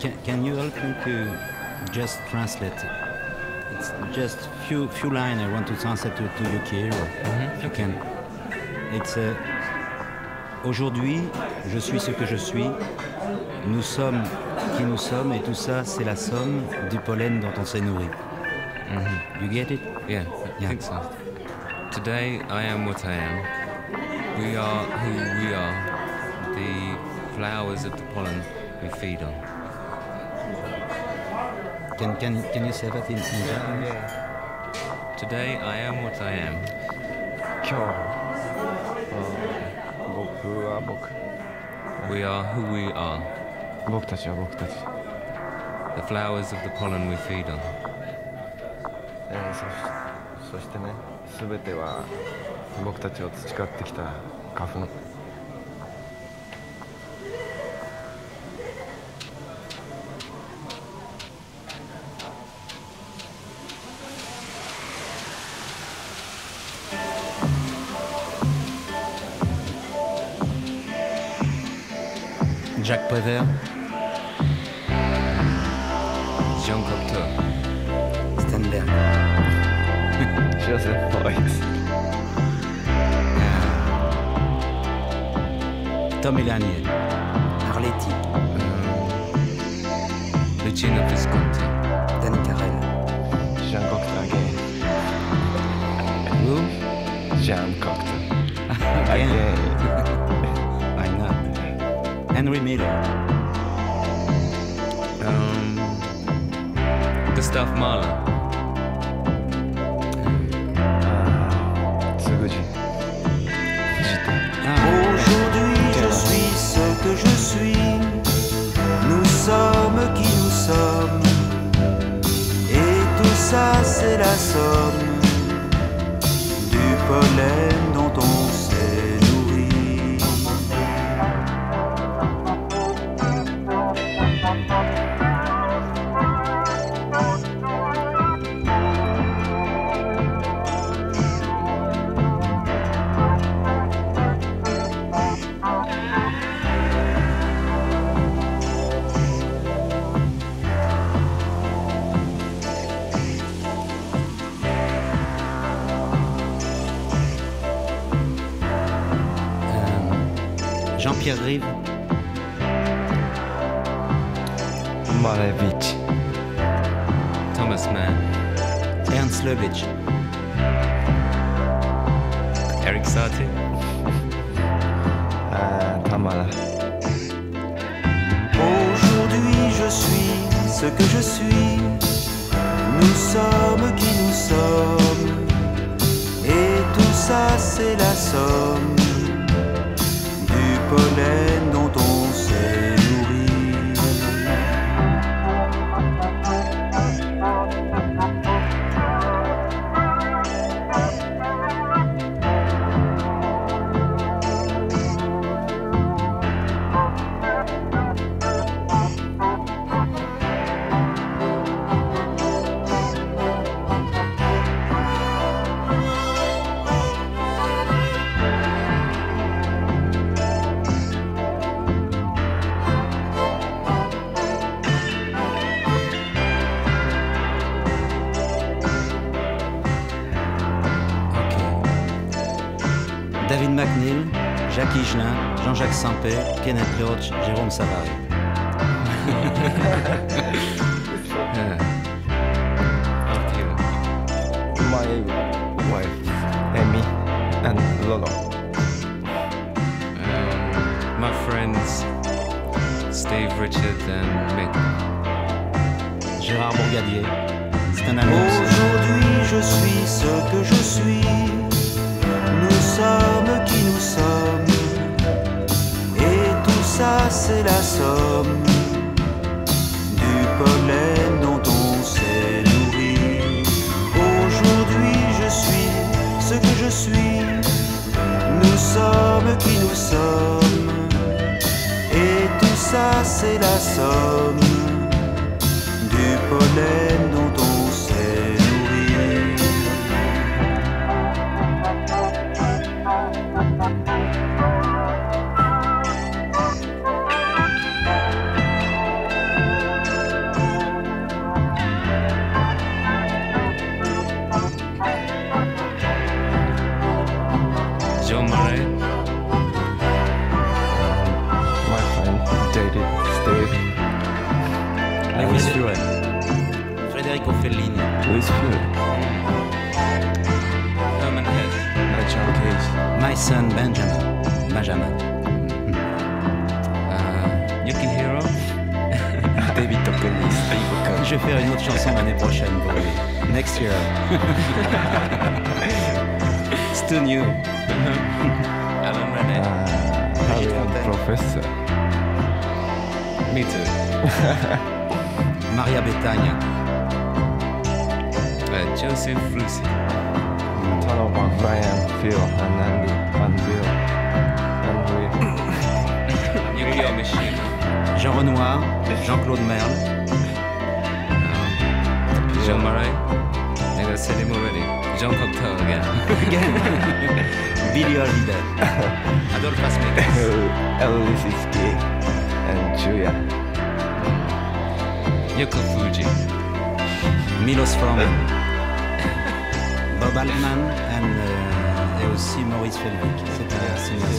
can, can you help me to just translate? It's just few few lines I want to translate to, to you here. If you can. It's uh, aujourd'hui, je suis ce que je suis. Nous sommes qui nous sommes et tout ça, c'est la somme du pollen dont on s'est nourri. You get it? Yeah, I Yeah. think so. Today I am what I am. We are who we are. The flowers of the pollen we feed on. Can, can, can you say that in, in Japanese? Today I am what I am. 今日うん僕は僕 We are who we are. 僕たちは僕たち、The flowers of the pollen we feed on. えーそしそしてね全ては僕たちを培ってきた花粉 Jack Prévert, John Copter, Stenberg, Joseph Boyce, ah. Tommy Lanier, Arletti, euh. Lucino Visconti, Dan Carell, Jean Cocteau Jean Cocteau. Henry Miller. Um, Gustav Mahler. que je suis, nous sommes qui nous sommes, et tout ça c'est la somme du pollen. Jean-Pierre Rive. Malevich. Thomas Mann. Ernst Lubitsch. Eric Satie. Ah, pas mal. Hein. Aujourd'hui, je suis ce que je suis. Nous sommes qui nous sommes. Du David McNeil, Jacques Higelin, Jean-Jacques Sampé, Kenneth Lodge, Jérôme Savary. My wife Amy and Lolo Um, my friends Steve, Richard, and Mick. Gérard Bourgadier, c'est un. Aujourd'hui je suis ce que je suis, nous sommes qui nous sommes, et tout ça c'est la somme du pollen dont on s'est nourri. Aujourd'hui je suis ce que je suis, nous sommes qui nous sommes, et tout ça c'est la somme Federico Fellini, Luis Fury, Herman Hesse. John Cage, My Son Benjamin, Benjamin, Uh, Yukihiro. David Duchovny, Steve Cohen. Je vais faire une autre chanson l'année prochaine pour lui. Next year. It's too new. Alan Rene. Uh, Harry and Professor. Me too. Maria Bethagna. Uh, Joseph Frusi. Donovan, Brian, Phil, and Andy, and Bill, and we. Mishima. Jean Renoir, Jean-Claude Merle, Jean Marais. 내가 said him already. John Cocteau again. Billy Holiday, Adolphe Asmekas, Elvis is gay, and Julia. Yoko Fuji. Milos Forman, Bob Altman euh, et aussi Maurice Felvic. C'est